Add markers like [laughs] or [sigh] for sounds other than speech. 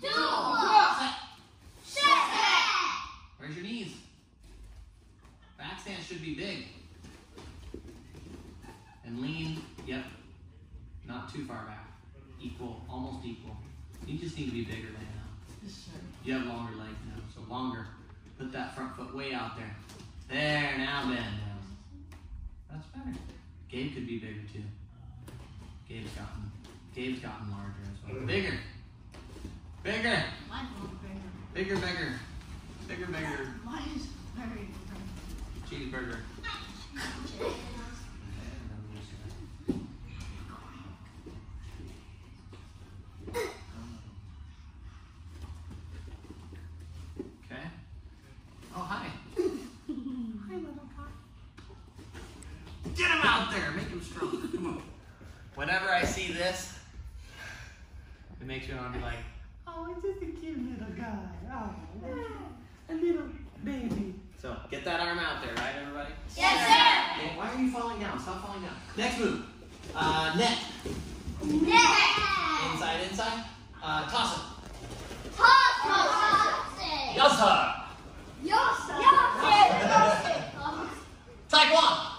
Two, Raise your knees. Back stance should be big. And lean, yep, not too far back. Equal, almost equal. You just need to be bigger than now. You have longer legs now, so longer. Put that front foot way out there. There, now bend. That's better. Gabe could be bigger too. Gabe's gotten, Gabe's gotten larger as well. Bigger. Mine's a little bigger. Bigger, bigger. Bigger, bigger. Mine is very big. Cheeseburger. Okay. Oh, hi. Hi, little guy. Get him out there. Make him strong. Come on. Whenever I see this, it makes me want to be like, oh, it's just a cute little guy. Get that arm out there, right, everybody? Yes, sir. Okay, why are you falling down? Stop falling down. Next move. Uh, net. Net. Inside, inside. Uh, toss it. Toss, toss, toss it. Yes, sir. Yes, sir. Yes, [laughs] sir. Taekwondo.